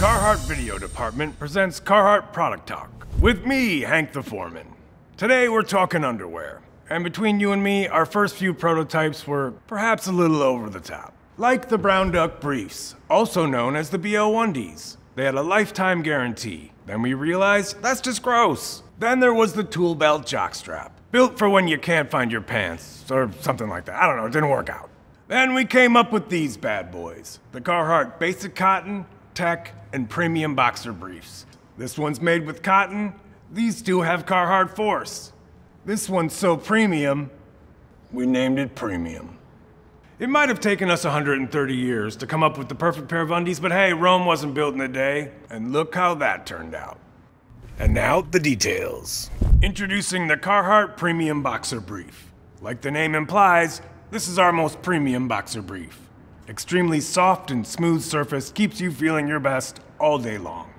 Carhartt Video Department presents Carhartt Product Talk with me, Hank the Foreman. Today we're talking underwear. And between you and me, our first few prototypes were perhaps a little over the top. Like the Brown Duck Briefs, also known as the BO1Ds. They had a lifetime guarantee. Then we realized that's just gross. Then there was the Tool Belt Jockstrap, built for when you can't find your pants, or something like that. I don't know, it didn't work out. Then we came up with these bad boys the Carhartt Basic Cotton, Tech, and Premium Boxer Briefs. This one's made with cotton, these two have Carhartt Force. This one's so premium, we named it Premium. It might have taken us 130 years to come up with the perfect pair of undies, but hey, Rome wasn't built in a day, and look how that turned out. And now, the details. Introducing the Carhartt Premium Boxer Brief. Like the name implies, this is our most premium boxer brief. Extremely soft and smooth surface keeps you feeling your best all day long.